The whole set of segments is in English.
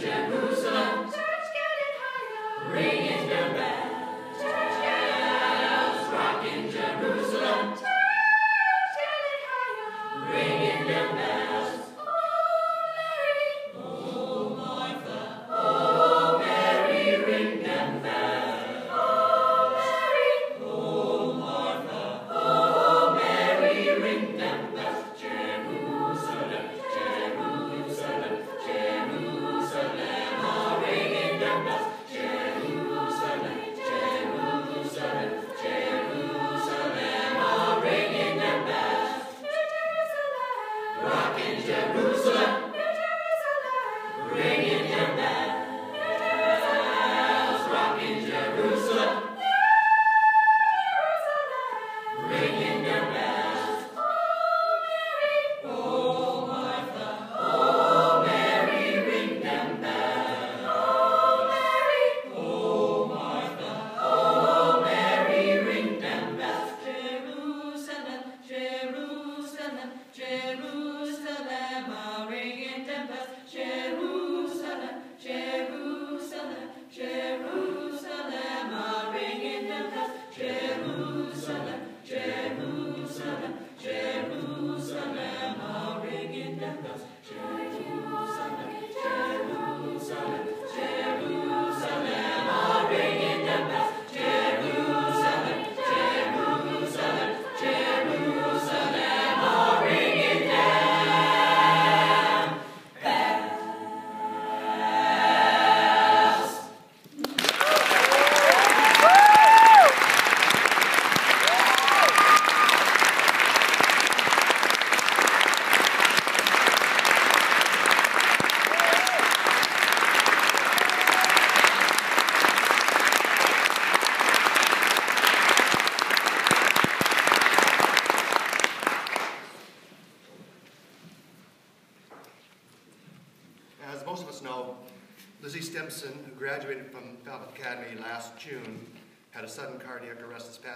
Jerusalem.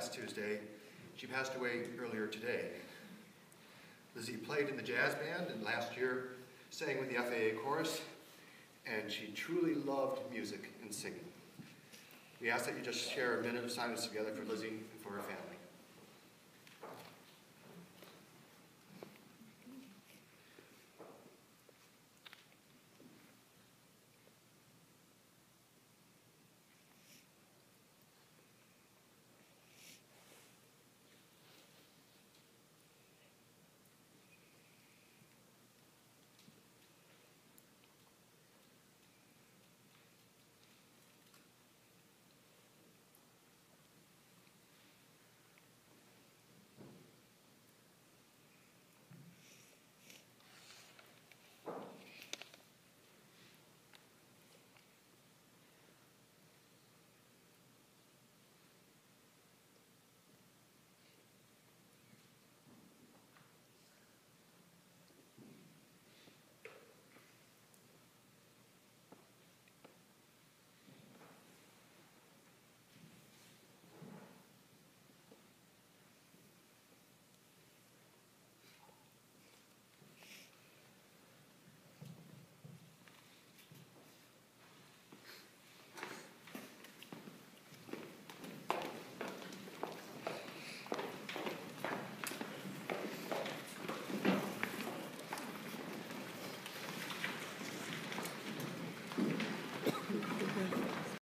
Tuesday. She passed away earlier today. Lizzie played in the jazz band and last year sang with the FAA chorus, and she truly loved music and singing. We ask that you just share a minute of silence together for Lizzie and for her family.